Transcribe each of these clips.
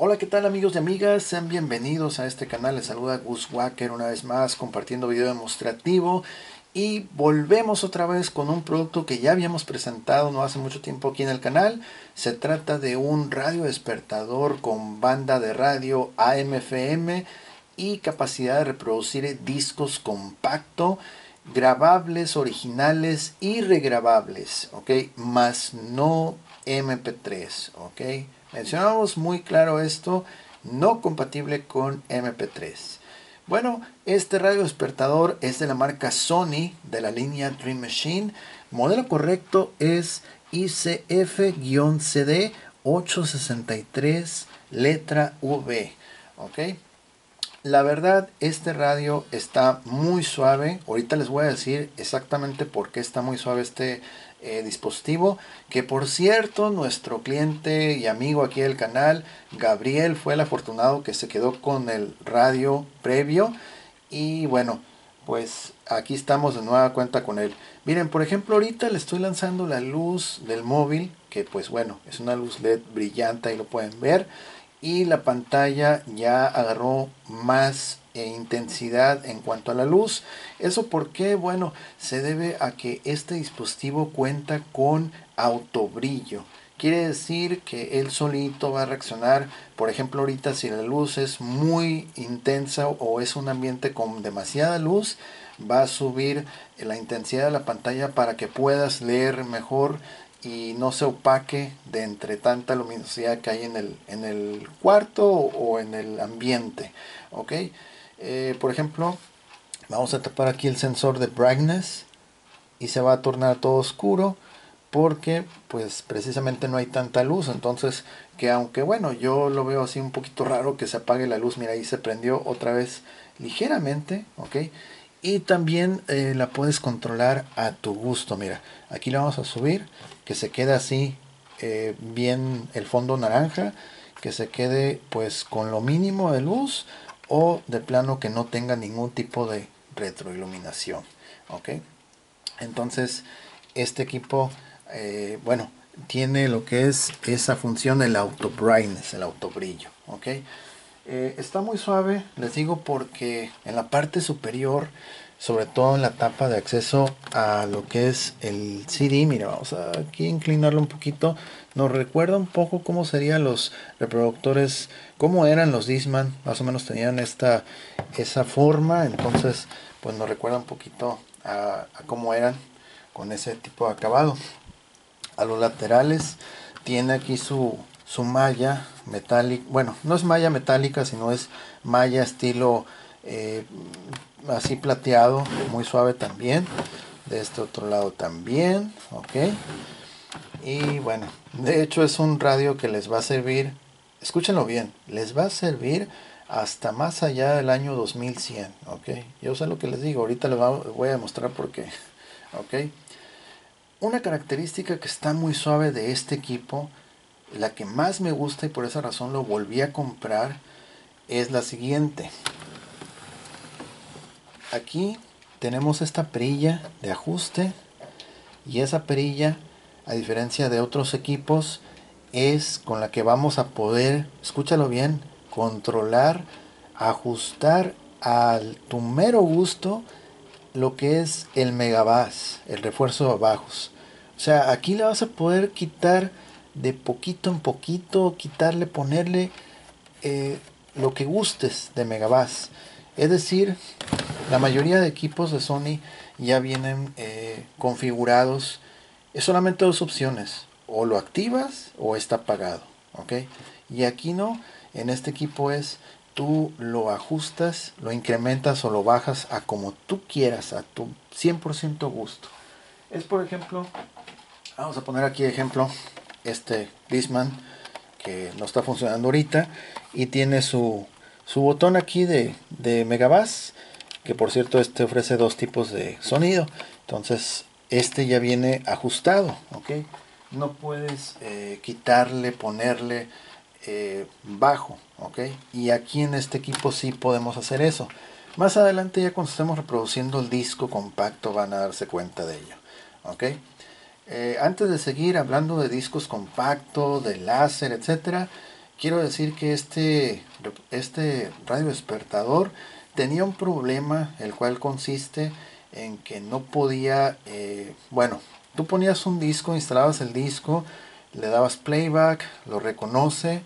Hola, ¿qué tal amigos y amigas? Sean bienvenidos a este canal. Les saluda Gus Wacker una vez más compartiendo video demostrativo y volvemos otra vez con un producto que ya habíamos presentado no hace mucho tiempo aquí en el canal. Se trata de un radio despertador con banda de radio AM/FM y capacidad de reproducir discos compacto, grabables, originales y regrabables, ¿ok? Más no MP3, ¿ok? Mencionamos muy claro esto, no compatible con MP3. Bueno, este radio despertador es de la marca Sony de la línea Dream Machine. Modelo correcto es ICF-CD 863 letra V. ¿Ok? La verdad, este radio está muy suave. Ahorita les voy a decir exactamente por qué está muy suave este eh, dispositivo. Que por cierto, nuestro cliente y amigo aquí del canal, Gabriel, fue el afortunado que se quedó con el radio previo. Y bueno, pues aquí estamos de nueva cuenta con él. Miren, por ejemplo, ahorita le estoy lanzando la luz del móvil, que pues bueno, es una luz LED brillante, ahí lo pueden ver y la pantalla ya agarró más eh, intensidad en cuanto a la luz. ¿Eso porque Bueno, se debe a que este dispositivo cuenta con autobrillo. Quiere decir que él solito va a reaccionar, por ejemplo ahorita si la luz es muy intensa o es un ambiente con demasiada luz, va a subir la intensidad de la pantalla para que puedas leer mejor y no se opaque de entre tanta luminosidad que hay en el, en el cuarto o en el ambiente. ¿ok? Eh, por ejemplo, vamos a tapar aquí el sensor de brightness y se va a tornar todo oscuro porque pues precisamente no hay tanta luz. Entonces que aunque bueno yo lo veo así un poquito raro que se apague la luz mira ahí se prendió otra vez ligeramente ok y también eh, la puedes controlar a tu gusto. Mira aquí la vamos a subir que se quede así eh, bien el fondo naranja que se quede pues con lo mínimo de luz o de plano que no tenga ningún tipo de retroiluminación ok entonces este equipo eh, bueno tiene lo que es esa función el auto brightness el auto brillo ok está muy suave les digo porque en la parte superior sobre todo en la tapa de acceso a lo que es el CD. Mira, vamos a aquí inclinarlo un poquito. Nos recuerda un poco cómo serían los reproductores, cómo eran los Disman, más o menos tenían esta esa forma, entonces pues nos recuerda un poquito a, cómo eran con ese tipo de acabado. A los laterales tiene aquí su, su malla metálica, bueno, no es malla metálica, sino es malla estilo eh, así plateado, muy suave también. De este otro lado también, ok. Y bueno, de hecho es un radio que les va a servir, escúchenlo bien, les va a servir hasta más allá del año 2100, ok. Yo sé lo que les digo, ahorita les voy a demostrar por qué, ok. Una característica que está muy suave de este equipo, la que más me gusta y por esa razón lo volví a comprar, es la siguiente aquí tenemos esta perilla de ajuste y esa perilla a diferencia de otros equipos es con la que vamos a poder escúchalo bien controlar ajustar al tu mero gusto lo que es el megabass el refuerzo de bajos o sea aquí le vas a poder quitar de poquito en poquito quitarle ponerle eh, lo que gustes de megabass es decir la mayoría de equipos de Sony ya vienen eh, configurados. Es solamente dos opciones. O lo activas o está apagado. ¿ok? Y aquí no. En este equipo es tú lo ajustas, lo incrementas o lo bajas a como tú quieras, a tu 100% gusto. Es por ejemplo, vamos a poner aquí ejemplo, este Disman que no está funcionando ahorita y tiene su, su botón aquí de, de megabass que por cierto este ofrece dos tipos de sonido entonces este ya viene ajustado ok no puedes eh, quitarle ponerle eh, bajo ok y aquí en este equipo sí podemos hacer eso. Más adelante ya cuando estemos reproduciendo el disco compacto van a darse cuenta de ello ok eh, antes de seguir hablando de discos compactos de láser etcétera quiero decir que este, este radio despertador tenía un problema, el cual consiste en que no podía, eh, bueno, tú ponías un disco, instalabas el disco, le dabas playback, lo reconoce,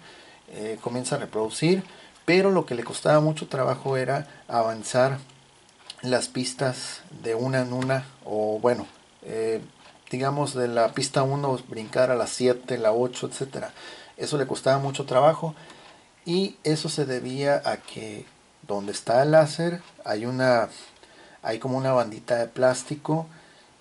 eh, comienza a reproducir, pero lo que le costaba mucho trabajo era avanzar las pistas de una en una, o bueno, eh, digamos de la pista 1 brincar a la 7, la 8, etc. Eso le costaba mucho trabajo y eso se debía a que donde está el láser hay una hay como una bandita de plástico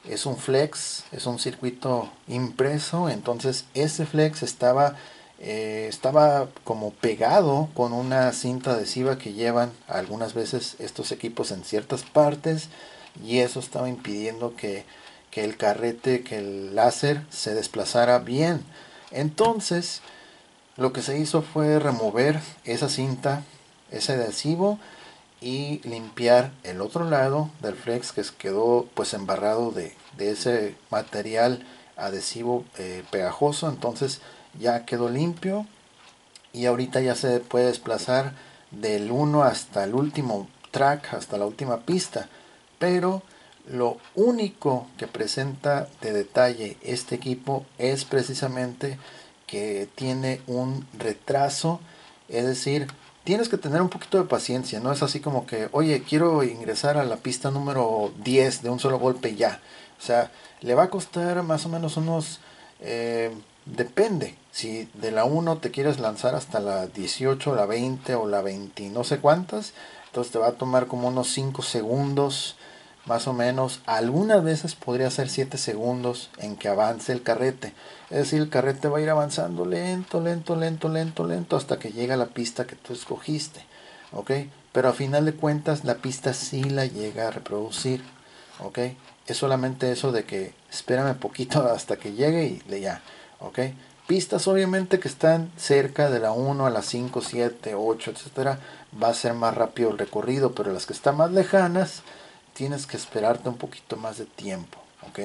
es un flex es un circuito impreso entonces ese flex estaba eh, estaba como pegado con una cinta adhesiva que llevan algunas veces estos equipos en ciertas partes y eso estaba impidiendo que, que el carrete que el láser se desplazara bien. Entonces lo que se hizo fue remover esa cinta ese adhesivo y limpiar el otro lado del flex que quedó pues embarrado de, ese material adhesivo eh, pegajoso. Entonces ya quedó limpio y ahorita ya se puede desplazar del 1 hasta el último track hasta la última pista. Pero lo único que presenta de detalle este equipo es precisamente que tiene un retraso es decir tienes que tener un poquito de paciencia, no es así como que, oye, quiero ingresar a la pista número 10 de un solo golpe ya. O sea, le va a costar más o menos unos, eh, depende, si de la 1 te quieres lanzar hasta la 18, la 20 o la 20, no sé cuántas, entonces te va a tomar como unos 5 segundos más o menos, algunas veces podría ser 7 segundos en que avance el carrete. Es decir, el carrete va a ir avanzando lento, lento, lento, lento, lento, hasta que llega a la pista que tú escogiste. ¿Ok? Pero a final de cuentas la pista sí la llega a reproducir. ¿Ok? Es solamente eso de que espérame poquito hasta que llegue y le ya. ¿Ok? Pistas obviamente que están cerca de la 1 a la 5, 7, 8, etcétera, va a ser más rápido el recorrido, pero las que están más lejanas, tienes que esperarte un poquito más de tiempo, ¿ok?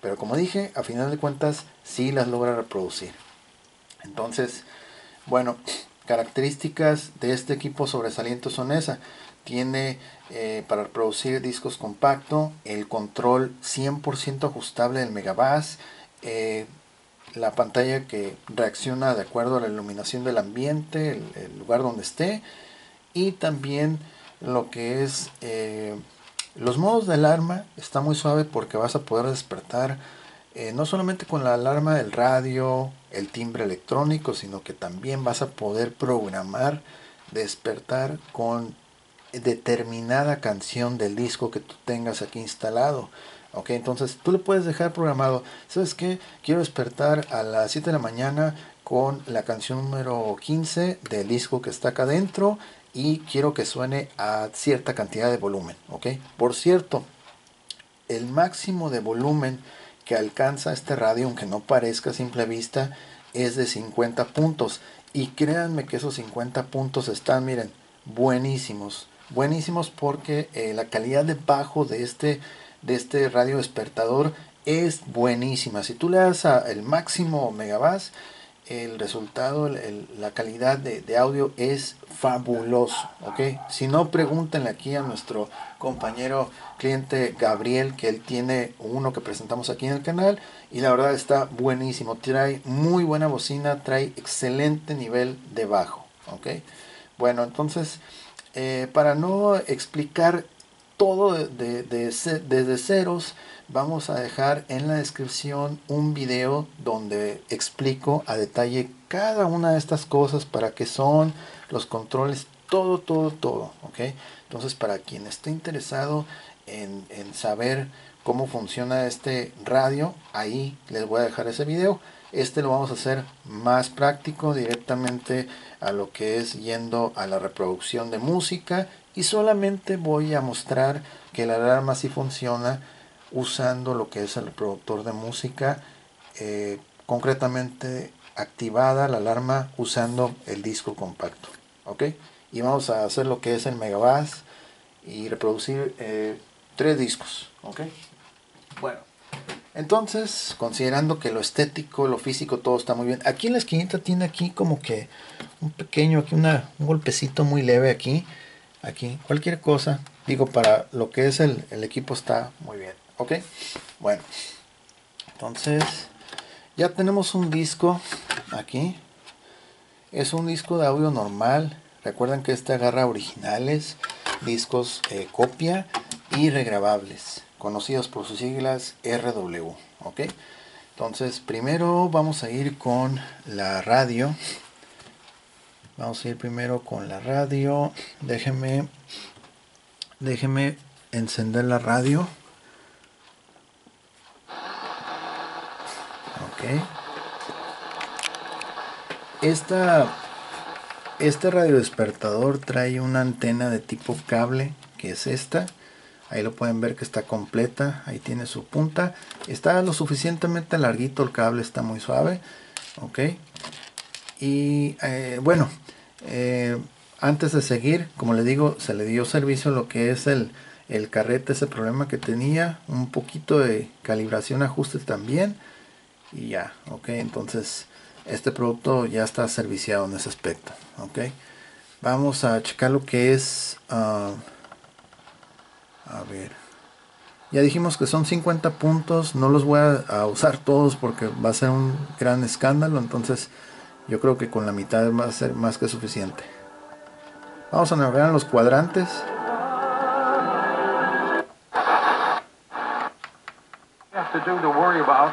Pero como dije, a final de cuentas sí las logra reproducir. Entonces, bueno, características de este equipo sobresaliente son esa. Tiene eh, para reproducir discos compacto, el control 100% ajustable del megabass, eh, la pantalla que reacciona de acuerdo a la iluminación del ambiente, el, lugar donde esté, y también lo que es eh, los modos de alarma está muy suave porque vas a poder despertar eh, no solamente con la alarma del radio, el timbre electrónico, sino que también vas a poder programar despertar con determinada canción del disco que tú tengas aquí instalado. Ok, entonces tú le puedes dejar programado, ¿sabes qué? Quiero despertar a las 7 de la mañana con la canción número 15 del disco que está acá adentro y quiero que suene a cierta cantidad de volumen, ¿ok? Por cierto, el máximo de volumen que alcanza este radio, aunque no parezca a simple vista, es de 50 puntos. Y créanme que esos 50 puntos están, miren, buenísimos. Buenísimos porque eh, la calidad de bajo de este, de este radio despertador es buenísima. Si tú le das el máximo megabass, el resultado, la calidad de, audio es fabuloso, ¿ok? Si no, pregúntenle aquí a nuestro compañero cliente Gabriel, que él tiene uno que presentamos aquí en el canal, y la verdad está buenísimo, trae muy buena bocina, trae excelente nivel de bajo, ¿ok? Bueno, entonces, eh, para no explicar todo de, desde ceros, vamos a dejar en la descripción un video donde explico a detalle cada una de estas cosas, para qué son, los controles, todo, todo, todo, ¿ok? Entonces, para quien esté interesado en, en saber cómo funciona este radio, ahí les voy a dejar ese video. Este lo vamos a hacer más práctico directamente a lo que es yendo a la reproducción de música y solamente voy a mostrar que la alarma sí funciona usando lo que es el reproductor de música, eh, concretamente activada la alarma usando el disco compacto. ¿Ok? Y vamos a hacer lo que es el megabass y reproducir eh, tres discos. ¿Ok? Bueno, Entonces, considerando que lo estético, lo físico, todo está muy bien. Aquí en la esquinita tiene aquí como que un pequeño, aquí una, un golpecito muy leve aquí. Aquí, cualquier cosa. Digo, para lo que es el, el equipo está muy bien. ¿Ok? Bueno. Entonces, ya tenemos un disco aquí. Es un disco de audio normal. Recuerden que este agarra originales, discos eh, copia y regrabables conocidos por sus siglas RW. ¿ok? Entonces, primero vamos a ir con la radio. Vamos a ir primero con la radio. Déjeme, déjeme encender la radio. Ok. Esta, este radio despertador trae una antena de tipo cable, que es esta Ahí lo pueden ver que está completa. Ahí tiene su punta. Está lo suficientemente larguito. El cable está muy suave. Ok. Y eh, bueno. Eh, antes de seguir, como le digo, se le dio servicio lo que es el, el carrete, ese problema que tenía. Un poquito de calibración, ajuste también. Y ya. Ok. Entonces este producto ya está serviciado en ese aspecto. Ok. Vamos a checar lo que es... Ah, a ver. Ya dijimos que son 50 puntos. No los voy a, usar todos porque va a ser un gran escándalo. Entonces yo creo que con la mitad va a ser más que suficiente. Vamos a navegar los cuadrantes.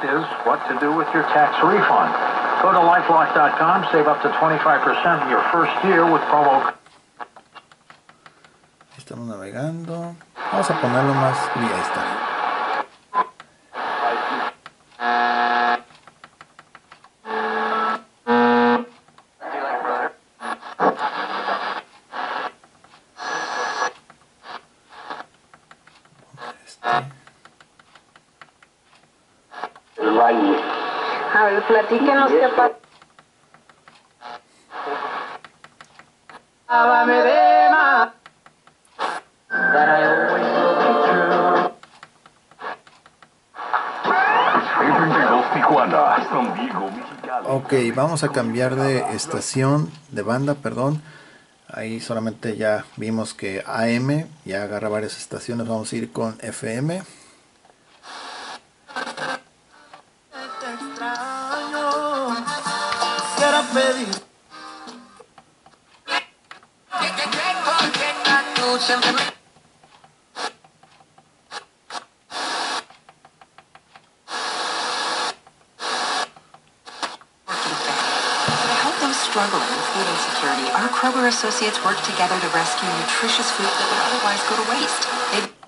Worry is what to do with your tax refund. Go to lifelock.com, save up to 25% of your first year with promo. Estamos navegando. Vamos a ponerlo más y ahí está. Ok, vamos a cambiar de estación, de banda, perdón. Ahí solamente ya vimos que AM ya agarra varias estaciones. Vamos a ir con FM. Associates work together to rescue nutritious food that would otherwise go to waste. They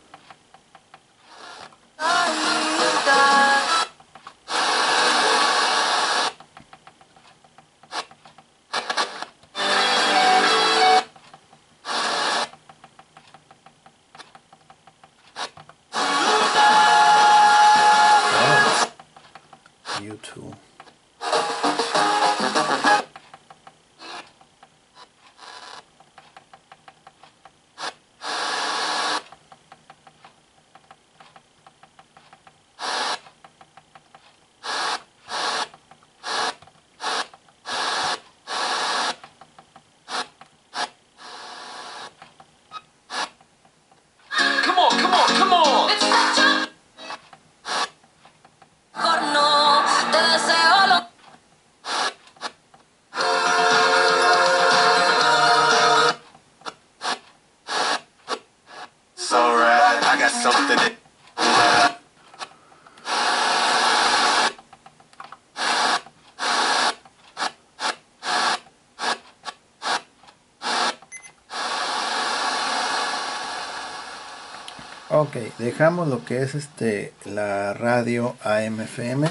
dejamos lo que es este la radio AM/FM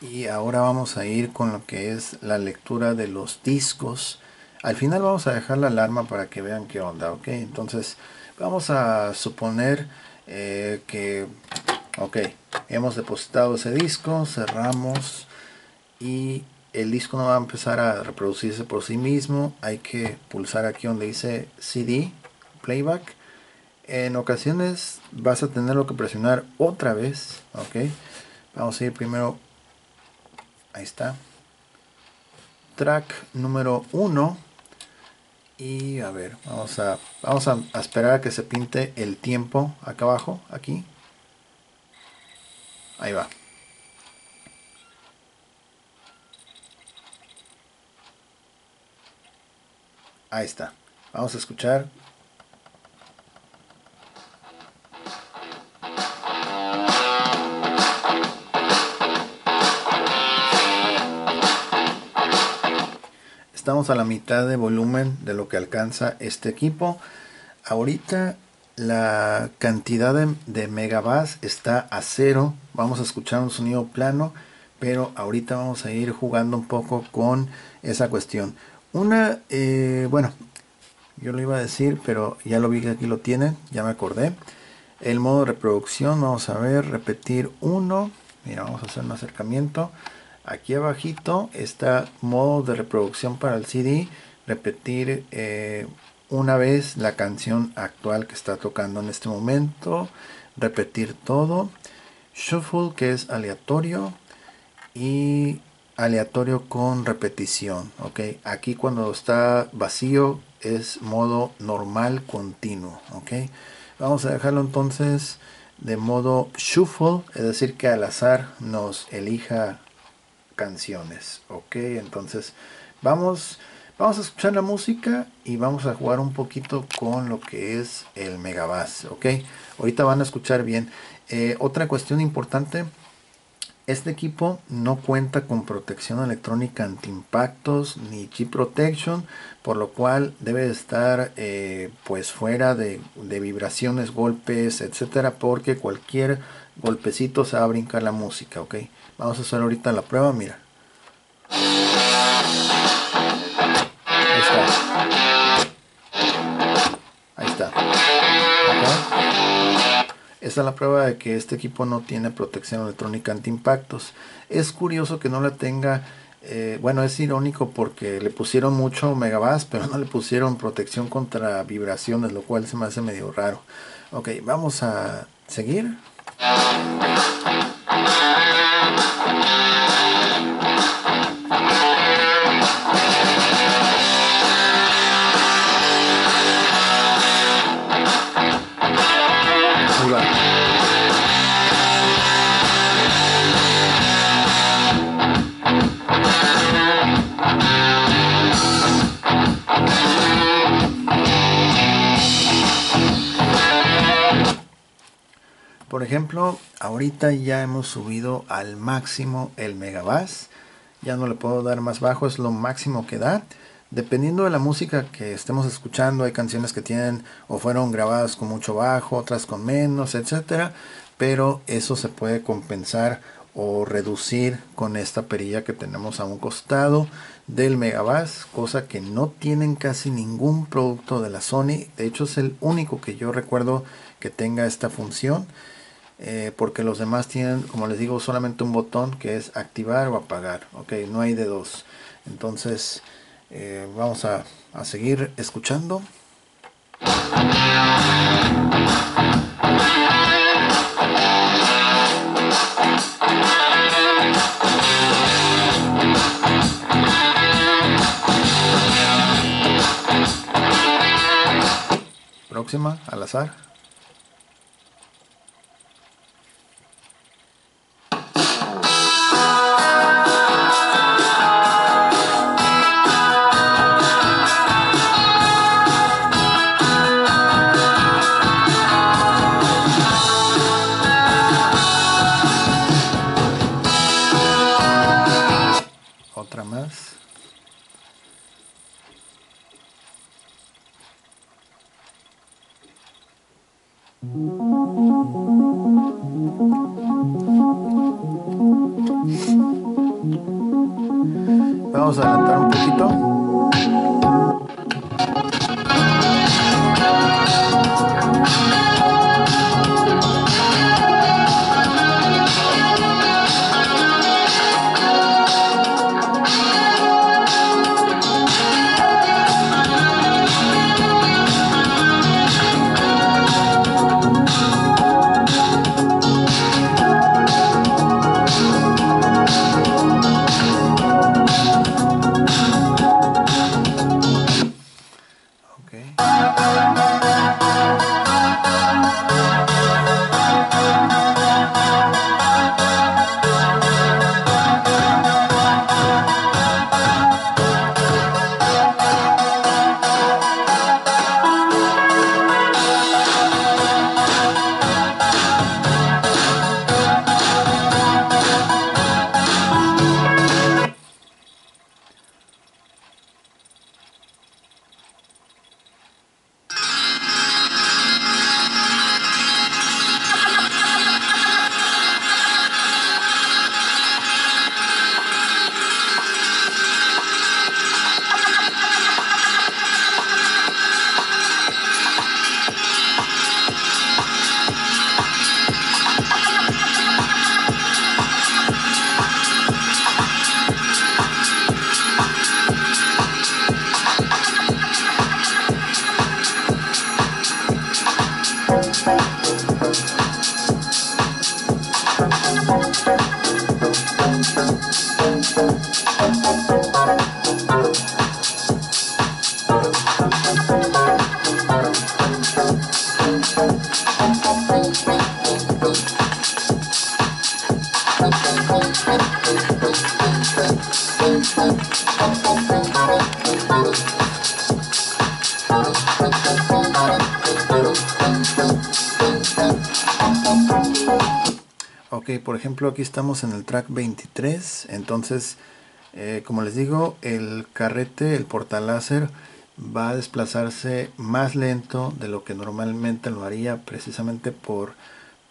y ahora vamos a ir con lo que es la lectura de los discos. Al final vamos a dejar la alarma para que vean qué onda, ok. Entonces vamos a suponer eh, que, ok, hemos depositado ese disco, cerramos y el disco no va a empezar a reproducirse por sí mismo. Hay que pulsar aquí donde dice CD, playback en ocasiones vas a tenerlo que presionar otra vez, ¿ok? Vamos a ir primero. Ahí está. Track número 1. Y a ver, vamos a, vamos a, esperar a que se pinte el tiempo acá abajo, aquí. Ahí va. Ahí está. Vamos a escuchar. A la mitad de volumen de lo que alcanza este equipo. Ahorita la cantidad de, de está a cero. Vamos a escuchar un sonido plano, pero ahorita vamos a ir jugando un poco con esa cuestión. Una, eh, bueno, yo lo iba a decir, pero ya lo vi que aquí lo tienen, ya me acordé. El modo de reproducción, vamos a ver, repetir uno. Mira, vamos a hacer un acercamiento. Aquí abajito está modo de reproducción para el CD. Repetir eh, una vez la canción actual que está tocando en este momento. Repetir todo. Shuffle que es aleatorio. Y aleatorio con repetición. Ok, aquí cuando está vacío es modo normal continuo. Ok, vamos a dejarlo entonces de modo shuffle, es decir, que al azar nos elija canciones. Ok, entonces vamos, vamos a escuchar la música y vamos a jugar un poquito con lo que es el megabass. Ok, ahorita van a escuchar bien. Eh, otra cuestión importante este equipo no cuenta con protección electrónica anti-impactos ni chip protection, por lo cual debe estar eh, pues fuera de, de, vibraciones, golpes, etcétera, porque cualquier golpecito se va a brincar la música, ¿ok? Vamos a hacer ahorita la prueba, mira. Ahí está. Ahí está. ¿Okay? Esta es la prueba de que este equipo no tiene protección electrónica anti-impactos. Es curioso que no la tenga, eh, bueno, es irónico porque le pusieron mucho megabass, pero no le pusieron protección contra vibraciones, lo cual se me hace medio raro. Ok, vamos a seguir. Por ejemplo, ahorita ya hemos subido al máximo el megabass. Ya no le puedo dar más bajo, es lo máximo que da. Dependiendo de la música que estemos escuchando, hay canciones que tienen o fueron grabadas con mucho bajo, otras con menos, etcétera. Pero eso se puede compensar o reducir con esta perilla que tenemos a un costado del Megabass, cosa que no tienen casi ningún producto de la Sony. De hecho, es el único que yo recuerdo que tenga esta función. Eh, porque los demás tienen, como les digo, solamente un botón que es activar o apagar. Ok, no hay de dos. Entonces, eh, vamos a, a seguir escuchando. Próxima, al azar. Vamos a adelantar por ejemplo aquí estamos en el track 23, entonces eh, como les digo el carrete, el portaláser va a desplazarse más lento de lo que normalmente lo haría precisamente por,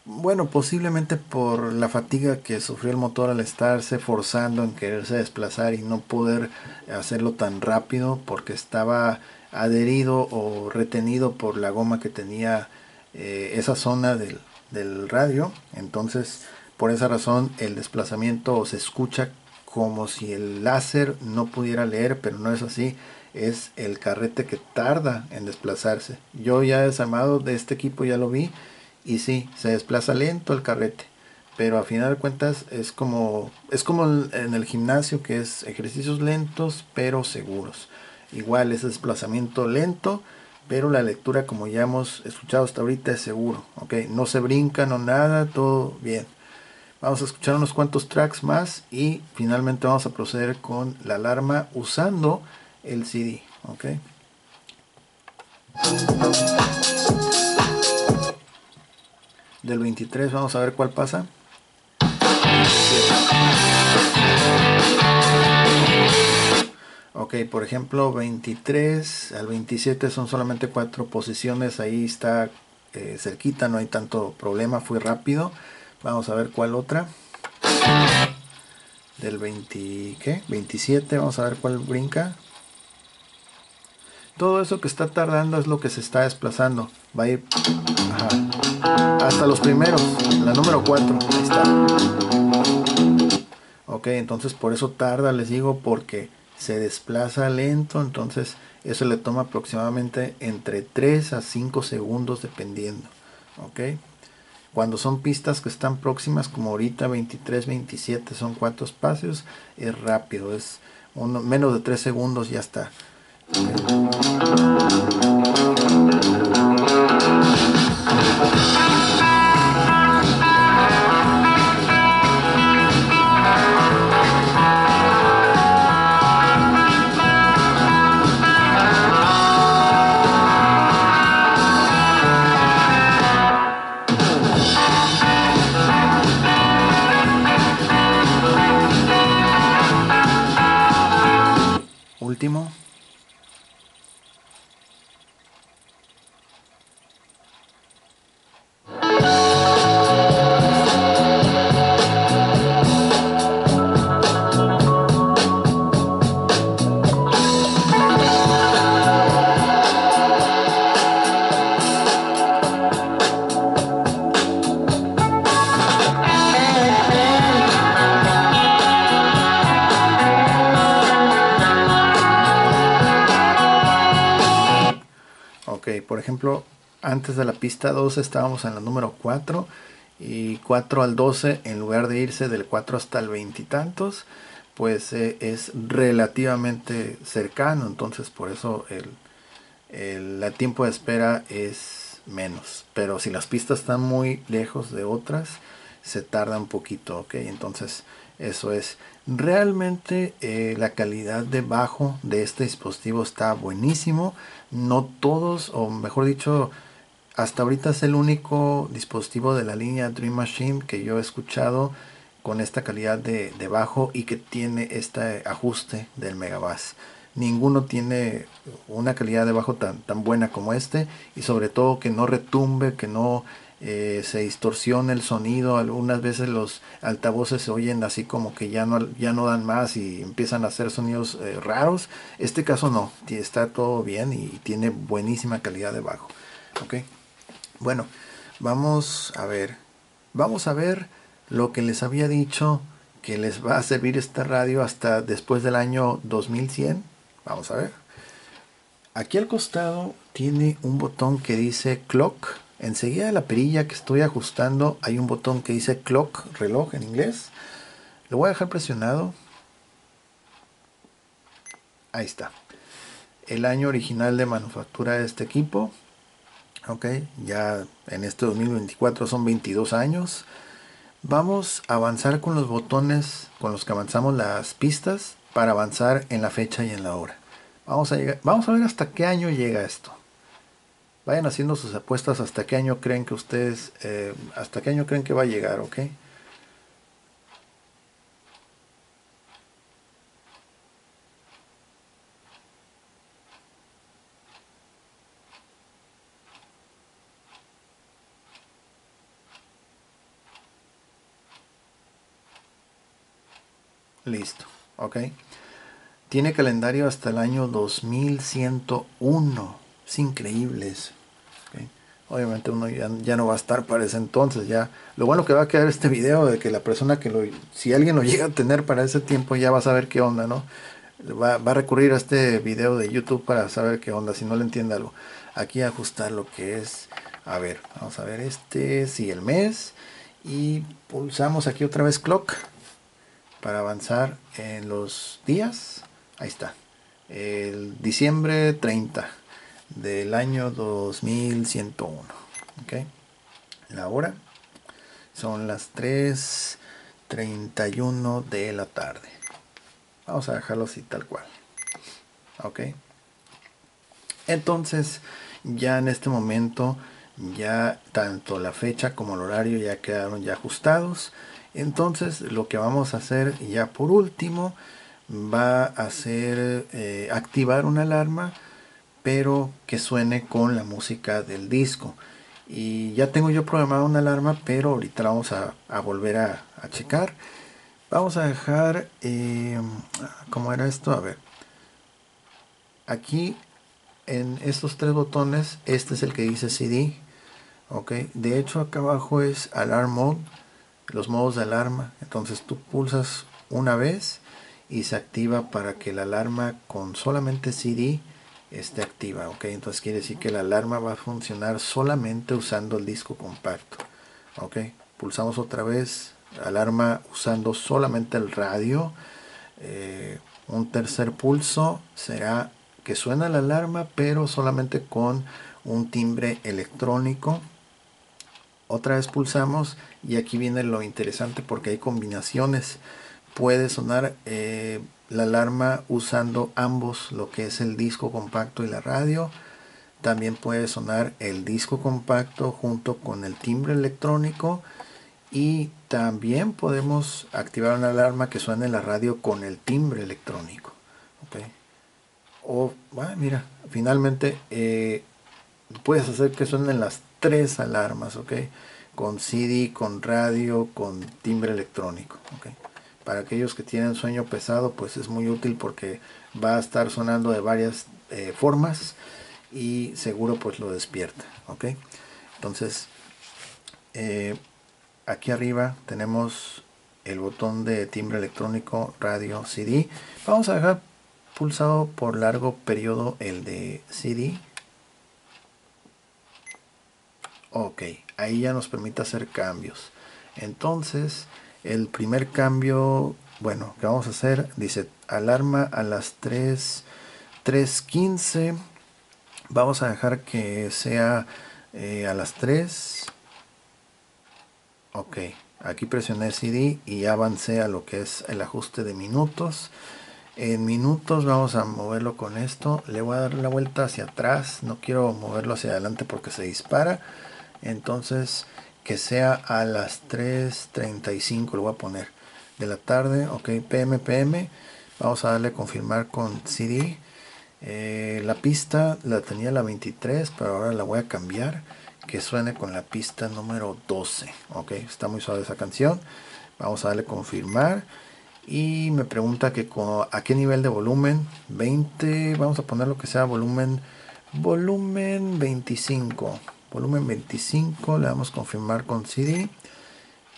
bueno, posiblemente por la fatiga que sufrió el motor al estarse forzando en quererse desplazar y no poder hacerlo tan rápido porque estaba adherido o retenido por la goma que tenía eh, esa zona del, del radio. Entonces, por esa razón, el desplazamiento se escucha como si el láser no pudiera leer, pero no es así. Es el carrete que tarda en desplazarse. Yo ya desarmado de este equipo ya lo vi y sí, se desplaza lento el carrete. Pero a final de cuentas es como, es como en el gimnasio que es ejercicios lentos pero seguros. Igual es desplazamiento lento, pero la lectura como ya hemos escuchado hasta ahorita es seguro. ¿ok? No se brinca, no nada, todo bien. Vamos a escuchar unos cuantos tracks más y finalmente vamos a proceder con la alarma usando el CD. ¿ok? Del 23 vamos a ver cuál pasa. Ok, por ejemplo, 23 al 27 son solamente cuatro posiciones. Ahí está eh, cerquita, no hay tanto problema, fui rápido. Vamos a ver cuál otra. Del 20, ¿qué? 27, vamos a ver cuál brinca. Todo eso que está tardando es lo que se está desplazando. Va a ir hasta los primeros, la número 4. Ahí está. Ok, entonces por eso tarda, les digo, porque se desplaza lento. Entonces eso le toma aproximadamente entre 3 a 5 segundos dependiendo. Ok. Cuando son pistas que están próximas, como ahorita 23, 27, son cuatro espacios, es rápido, es uno, menos de 3 segundos ya está. Último. De la pista 12 estábamos en la número 4 y 4 al 12 en lugar de irse del 4 hasta el veintitantos, pues eh, es relativamente cercano, entonces por eso el, el, tiempo de espera es menos. Pero si las pistas están muy lejos de otras, se tarda un poquito, ok. Entonces, eso es. Realmente eh, la calidad de bajo de este dispositivo está buenísimo. No todos, o mejor dicho, hasta ahorita es el único dispositivo de la línea Dream Machine que yo he escuchado con esta calidad de, bajo y que tiene este ajuste del megabass ninguno tiene una calidad de bajo tan, tan buena como este y sobre todo que no retumbe, que no eh, se distorsione el sonido. Algunas veces los altavoces se oyen así como que ya no, ya no dan más y empiezan a hacer sonidos eh, raros. Este caso no, está todo bien y tiene buenísima calidad de bajo. Ok, bueno, vamos a ver, vamos a ver lo que les había dicho que les va a servir esta radio hasta después del año 2100 Vamos a ver. Aquí al costado tiene un botón que dice clock. Enseguida de la perilla que estoy ajustando hay un botón que dice clock, reloj en inglés. Lo voy a dejar presionado. Ahí está. El año original de manufactura de este equipo. Ok, ya en este 2024 son 22 años. Vamos a avanzar con los botones con los que avanzamos las pistas para avanzar en la fecha y en la hora. Vamos a, llegar, vamos a ver hasta qué año llega esto. Vayan haciendo sus apuestas hasta qué año creen que ustedes, eh, hasta qué año creen que va a llegar, ¿ok? Listo, ok. Tiene calendario hasta el año 2101. Es increíble eso. Obviamente uno ya, no va a estar para ese entonces. Ya lo bueno que va a quedar este video de que la persona que lo, si alguien lo llega a tener para ese tiempo ya va a saber qué onda, ¿no? Va, va a recurrir a este video de YouTube para saber qué onda, si no le entiende algo. Aquí ajustar lo que es, a ver, vamos a ver este, sí, el mes. Y pulsamos aquí otra vez clock para avanzar en los días. Ahí está. El diciembre 30 del año 2101. ¿Ok? La hora son las 3.31 de la tarde. Vamos a dejarlo así tal cual. ¿Ok? Entonces, ya en este momento, ya tanto la fecha como el horario ya quedaron ya ajustados. Entonces, lo que vamos a hacer ya por último va a hacer eh, activar una alarma pero que suene con la música del disco. Y ya tengo yo programado una alarma pero ahorita la vamos a, volver a, checar. Vamos a dejar eh, como era esto a ver. Aquí en estos tres botones este es el que dice CD ok de hecho acá abajo es alarm mode los modos de alarma. Entonces tú pulsas una vez y se activa para que la alarma con solamente CD esté activa ok entonces quiere decir que la alarma va a funcionar solamente usando el disco compacto ok pulsamos otra vez alarma usando solamente el radio. Eh, un tercer pulso será que suena la alarma pero solamente con un timbre electrónico otra vez pulsamos y aquí viene lo interesante porque hay combinaciones puede sonar eh, la alarma usando ambos, lo que es el disco compacto y la radio. También puede sonar el disco compacto junto con el timbre electrónico. Y también podemos activar una alarma que suene la radio con el timbre electrónico. O, mira, finalmente eh, puedes hacer que suenen las tres alarmas, ¿ok? Con CD, con radio, con timbre electrónico, para aquellos que tienen sueño pesado pues es muy útil porque va a estar sonando de varias eh, formas y seguro pues lo despierta ok entonces eh, aquí arriba tenemos el botón de timbre electrónico radio CD vamos a dejar pulsado por largo periodo el de CD ok ahí ya nos permite hacer cambios entonces el primer cambio, bueno, que vamos a hacer, dice alarma a las 3, 3.15 Vamos a dejar que sea eh, a las 3. Ok, aquí presioné CD y avancé a lo que es el ajuste de minutos. En minutos vamos a moverlo con esto. Le voy a dar la vuelta hacia atrás. No quiero moverlo hacia adelante porque se dispara. Entonces que sea a las 3.35 lo voy a poner de la tarde. Ok, PM, PM. Vamos a darle confirmar con CD. Eh, la pista la tenía la 23, pero ahora la voy a cambiar. Que suene con la pista número 12. Ok, está muy suave esa canción. Vamos a darle confirmar. Y me pregunta que a qué nivel de volumen. 20. Vamos a poner lo que sea volumen. Volumen 25. Volumen 25. Le damos confirmar con CD.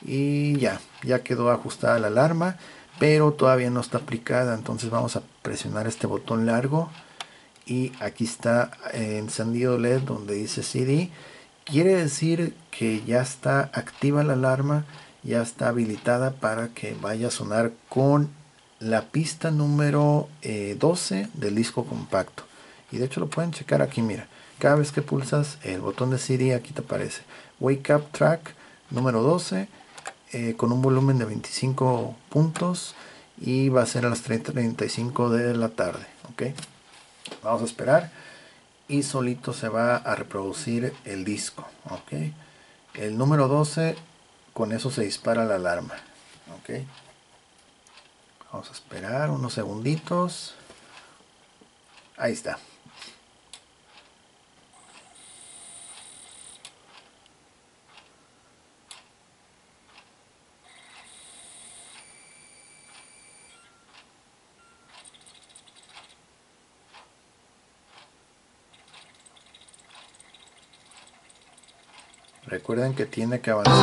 Y ya, ya quedó ajustada la alarma. Pero todavía no está aplicada. Entonces vamos a presionar este botón largo y aquí está encendido LED donde dice CD quiere decir que ya está activa la alarma ya está habilitada para que vaya a sonar con la pista número 12 eh, del disco compacto y de hecho lo pueden checar aquí mira cada vez que pulsas el botón de CD aquí te aparece wake up track número 12 eh, con un volumen de 25 puntos y va a ser a las 3.35 de la tarde ok Vamos a esperar y solito se va a reproducir el disco. Ok. El número 12, con eso se dispara la alarma. Ok. Vamos a esperar unos segunditos. Ahí está. Recuerden que tiene que avanzar.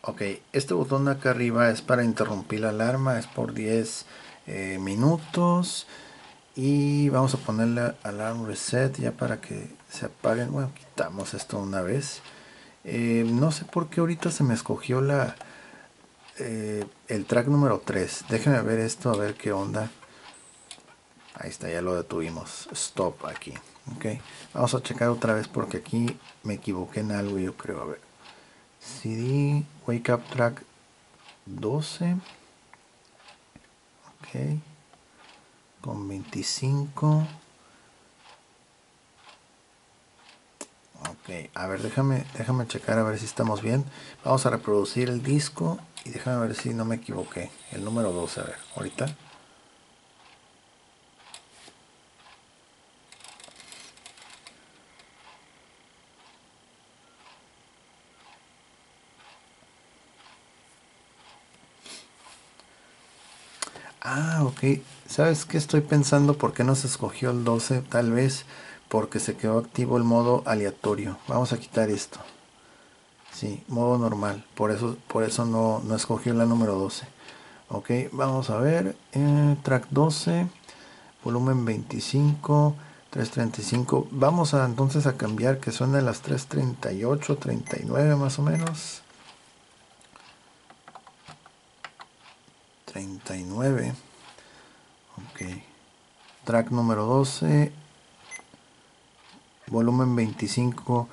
Ok, este botón acá arriba es para interrumpir la alarma, es por 10 eh, minutos y vamos a ponerle alarm reset ya para que se apaguen. Bueno quitamos esto una vez. Eh, no sé por qué ahorita se me escogió la eh, el track número 3 déjenme ver esto a ver qué onda. Ahí está ya lo detuvimos. Stop aquí ok. Vamos a checar otra vez porque aquí me equivoqué en algo yo creo. A ver. Cd wake up track 12 ok. Con 25 ok a ver déjame déjame checar a ver si estamos bien vamos a reproducir el disco y déjame ver si no me equivoqué el número 12 a ver ahorita Ah, ok. ¿Sabes qué estoy pensando? ¿Por qué no se escogió el 12? Tal vez porque se quedó activo el modo aleatorio. Vamos a quitar esto. Sí, modo normal. Por eso, por eso no, no escogió la número 12. Ok, vamos a ver. Eh, track 12, volumen 25, 335. Vamos a entonces a cambiar que suene las 338, 39 más o menos. 39 ok track número 12 volumen 25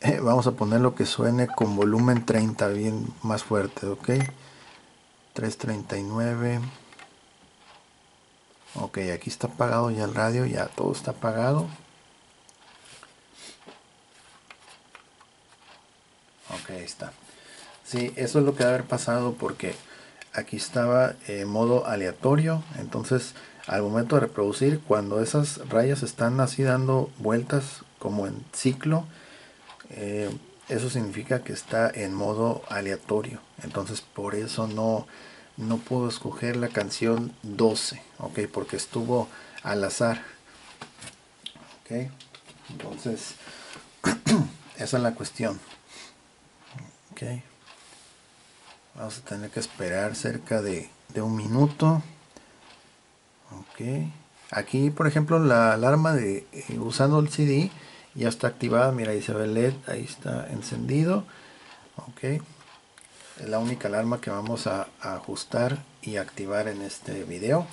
eh, vamos a poner lo que suene con volumen 30 bien más fuerte ok 339 ok aquí está apagado ya el radio ya todo está apagado. Ok ahí está. Sí eso es lo que debe haber pasado porque aquí estaba en modo aleatorio. Entonces al momento de reproducir cuando esas rayas están así dando vueltas como en ciclo eh, eso significa que está en modo aleatorio. Entonces por eso no no puedo escoger la canción 12 ok porque estuvo al azar ok entonces esa es la cuestión ok vamos a tener que esperar cerca de, un minuto ok Aquí, por ejemplo, la alarma de eh, usando el CD ya está activada. Mira, ahí se ve el LED, ahí está encendido. Ok. Es la única alarma que vamos a, ajustar y activar en este video.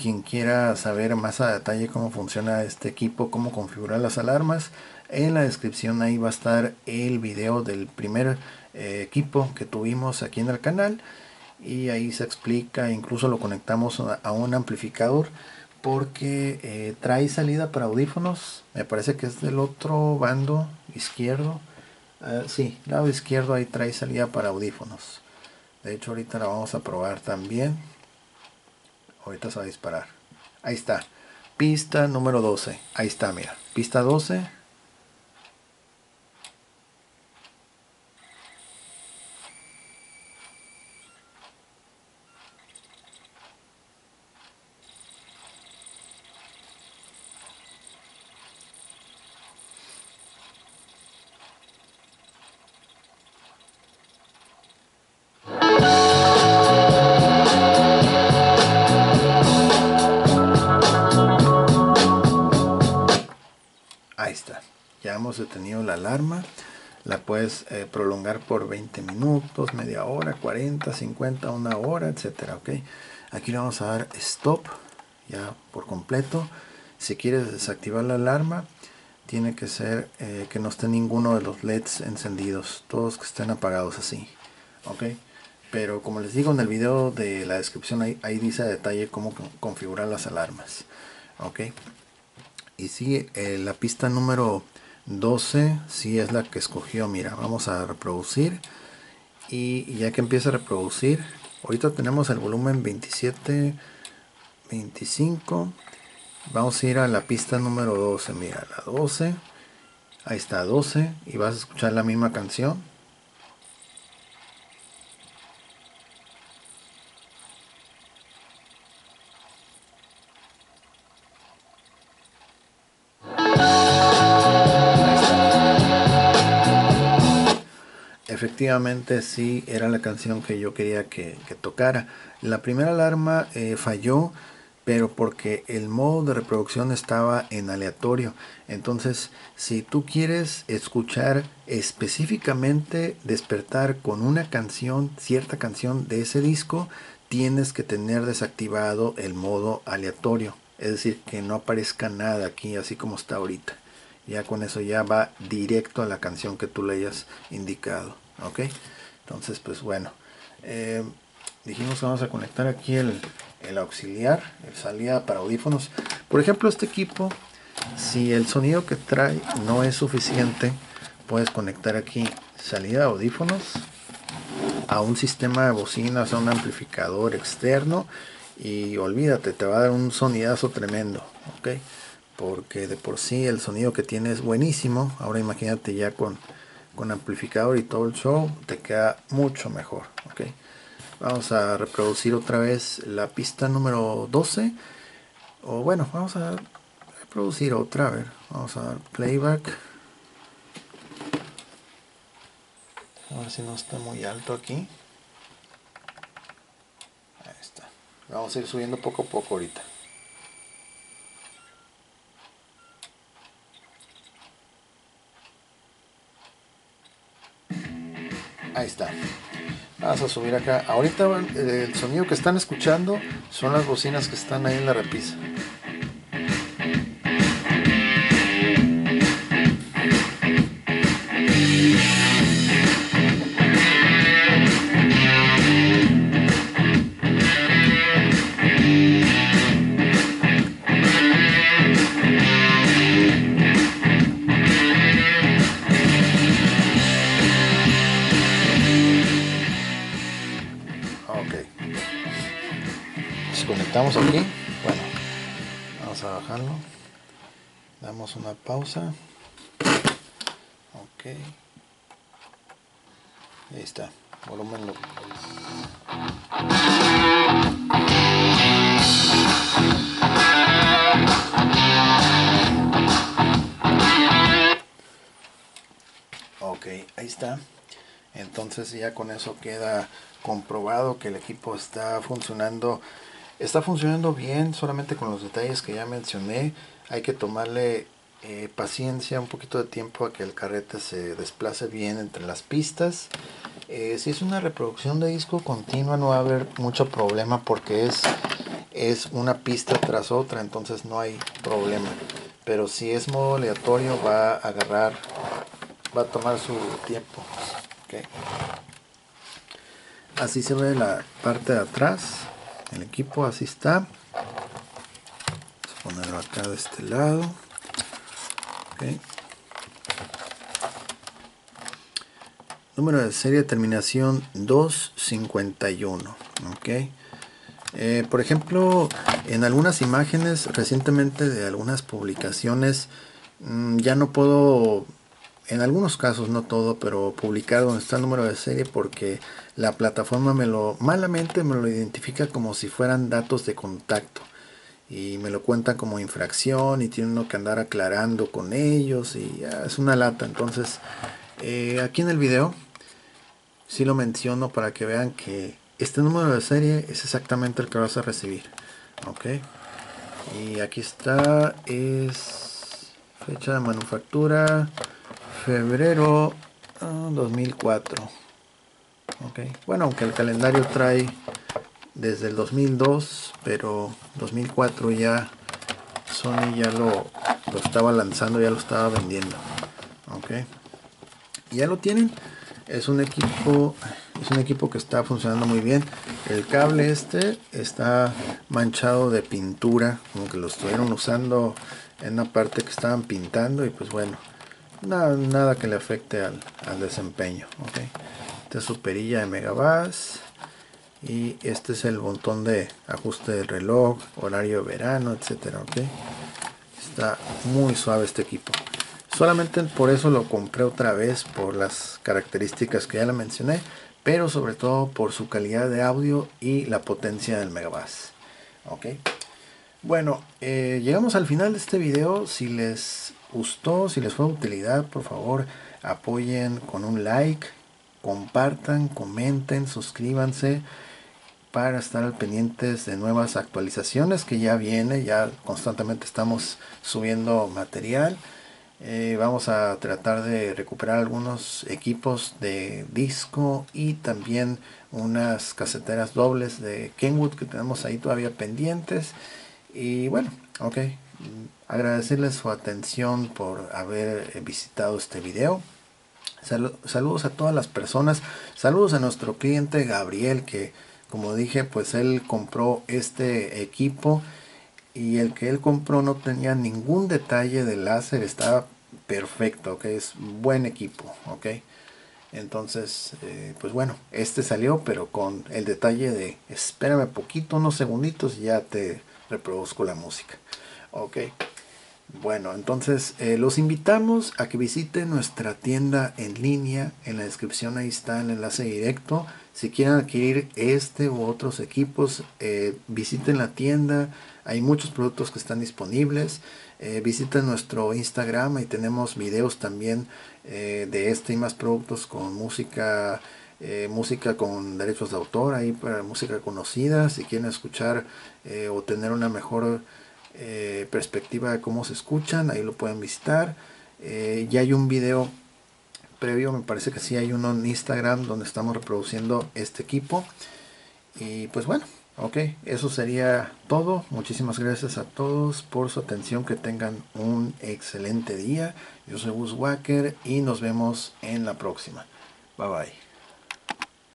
Quien quiera saber más a detalle cómo funciona este equipo, cómo configurar las alarmas, en la descripción ahí va a estar el video del primer eh, equipo que tuvimos aquí en el canal y ahí se explica, incluso lo conectamos a, un amplificador porque eh, trae salida para audífonos, me parece que es del otro bando izquierdo, uh, sí, lado izquierdo ahí trae salida para audífonos, de hecho ahorita la vamos a probar también, ahorita se va a disparar, ahí está, pista número 12, ahí está, mira, pista 12, eh, prolongar por 20 minutos, media hora, 40, 50, una hora, etcétera, ok. Aquí le vamos a dar stop ya por completo. Si quieres desactivar la alarma, tiene que ser eh, que no esté ninguno de los LEDs encendidos, todos que estén apagados así, ok. Pero como les digo en el video de la descripción, ahí, dice a detalle cómo configurar las alarmas, ok. Y sigue eh, la pista número 12 si es la que escogió. Mira vamos a reproducir. Y ya que empieza a reproducir ahorita tenemos el volumen 27 25 vamos a ir a la pista número 12 mira la 12 ahí está 12 y vas a escuchar la misma canción efectivamente sí era la canción que yo quería que, tocara. La primera alarma eh, falló, pero porque el modo de reproducción estaba en aleatorio. Entonces, si tú quieres escuchar específicamente despertar con una canción, cierta canción de ese disco, tienes que tener desactivado el modo aleatorio. Es decir, que no aparezca nada aquí, así como está ahorita ya con eso ya va directo a la canción que tú le hayas indicado ok. Entonces pues bueno eh, dijimos que vamos a conectar aquí el, auxiliar el salida para audífonos. Por ejemplo este equipo si el sonido que trae no es suficiente puedes conectar aquí salida de audífonos a un sistema de bocinas a un amplificador externo y olvídate te va a dar un sonidazo tremendo ok. Porque de por sí el sonido que tiene es buenísimo. Ahora imagínate ya con con amplificador y todo el show te queda mucho mejor ok vamos a reproducir otra vez la pista número 12 o bueno vamos a reproducir otra a ver vamos a dar playback. A ver si no está muy alto aquí. Ahí está. Vamos a ir subiendo poco a poco ahorita Ahí está. Vamos a subir acá. Ahorita el sonido que están escuchando son las bocinas que están ahí en la repisa. Ok ahí está volumen lo ok ahí está entonces ya con eso queda comprobado que el equipo está funcionando está funcionando bien, solamente con los detalles que ya mencioné. Hay que tomarle eh, paciencia, un poquito de tiempo a que el carrete se desplace bien entre las pistas. Eh, si es una reproducción de disco continua no va a haber mucho problema porque es, es una pista tras otra, entonces no hay problema. Pero si es modo aleatorio va a agarrar, va a tomar su tiempo. Así se ve la parte de atrás. El equipo así está. Vamos a ponerlo acá de este lado. Número de serie terminación 251. Okay. Eh, por ejemplo, en algunas imágenes recientemente de algunas publicaciones mm, ya no puedo, en algunos casos no todo, pero publicar donde está el número de serie porque la plataforma me lo malamente me lo identifica como si fueran datos de contacto y me lo cuentan como infracción y tiene uno que andar aclarando con ellos y es una lata. Entonces, eh, aquí en el video sí lo menciono para que vean que este número de serie es exactamente el que vas a recibir. Ok. Y aquí está, es fecha de manufactura, febrero 2004. Ah, ok. Bueno, aunque el calendario trae desde el 2002, pero 2004 ya Sony ya lo, lo estaba lanzando, ya lo estaba vendiendo. Ok, ya lo tienen. Es un equipo, es un equipo que está funcionando muy bien. El cable este está manchado de pintura, como que lo estuvieron usando en una parte que estaban pintando y pues bueno, nada, nada que le afecte al, al desempeño. Ok, esta es su perilla de megabass y este es el botón de ajuste del reloj horario verano etcétera ok está muy suave este equipo. Solamente por eso lo compré otra vez por las características que ya le mencioné pero sobre todo por su calidad de audio y la potencia del megabass ok bueno eh, llegamos al final de este video. Si les gustó si les fue de utilidad por favor apoyen con un like compartan comenten suscríbanse para estar pendientes de nuevas actualizaciones que ya viene, ya constantemente estamos subiendo material. Eh, vamos a tratar de recuperar algunos equipos de disco y también unas caseteras dobles de Kenwood que tenemos ahí todavía pendientes. Y bueno, ok, agradecerles su atención por haber visitado este video. saludos a todas las personas, saludos a nuestro cliente Gabriel que como dije, pues él compró este equipo y el que él compró no tenía ningún detalle de láser, estaba perfecto, ok, es buen equipo, ok. Entonces, eh, pues bueno, este salió, pero con el detalle de espérame poquito, unos segunditos y ya te reproduzco la música. Ok. Bueno, entonces eh, los invitamos a que visiten nuestra tienda en línea. En la descripción ahí está el enlace directo. Si quieren adquirir este u otros equipos, eh, visiten la tienda. Hay muchos productos que están disponibles. Eh, visiten nuestro Instagram y tenemos videos también de este y más productos con música. música con derechos de autor ahí para música conocida si quieren escuchar o tener una mejor eh, perspectiva de cómo se escuchan, ahí lo pueden visitar. Eh, ya hay un video previo, me parece que sí hay uno en Instagram donde estamos reproduciendo este equipo. Y pues bueno, ok, eso sería todo. Muchísimas gracias a todos por su atención, que tengan un excelente día. Yo soy Gus Wacker y nos vemos en la próxima. Bye bye.